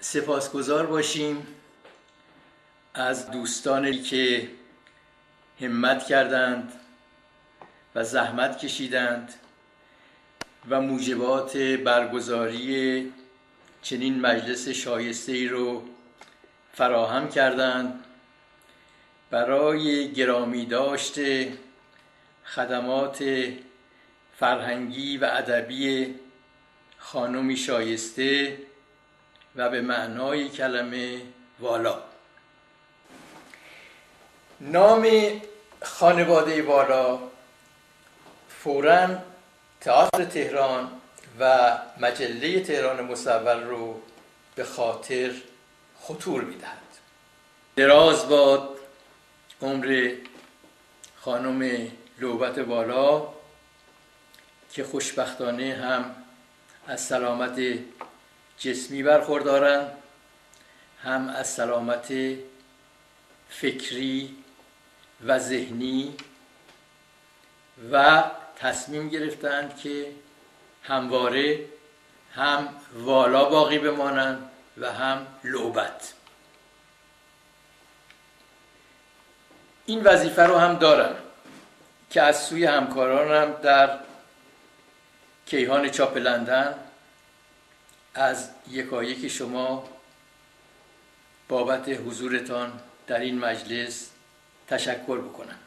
سپاسگزار باشیم از دوستانی که همت کردند و زحمت کشیدند و موجبات برگزاری چنین مجلس شایسته ای رو فراهم کردند. برای گرامی داشته خدمات فرهنگی و ادبی خانمی شایسته و به معنای کلمه والا. نام خانواده والا فورا تئاتر تهران و مجله تهران مصور رو به خاطر خطور می‌دهد. دراز باد عمر خانم لوبت والا که خوشبختانه هم از سلامت جسمی برخوردارند هم از سلامت فکری و ذهنی و تصمیم گرفتند که همواره هم والا باقی بمانند و هم لوبت این وظیفه رو هم دارم که از سوی همکارانم در کیهان چاپ لندن از یکایک شما بابت حضورتان در این مجلس تشکر بکنم.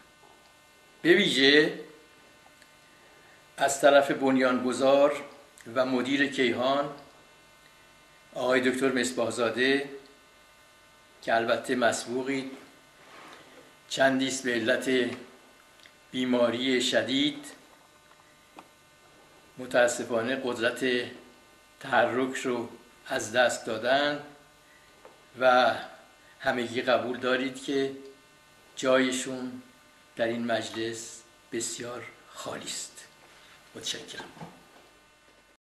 به ویژه از طرف بنیانگذار و مدیر کیهان آقای دکتر مصباحزاده که البته مسبوقید چندیست به علت بیماری شدید متاسفانه قدرت تحرک رو از دست دادن و همگی قبول دارید که جایشون در این مجلس بسیار خالی است. متشکرم.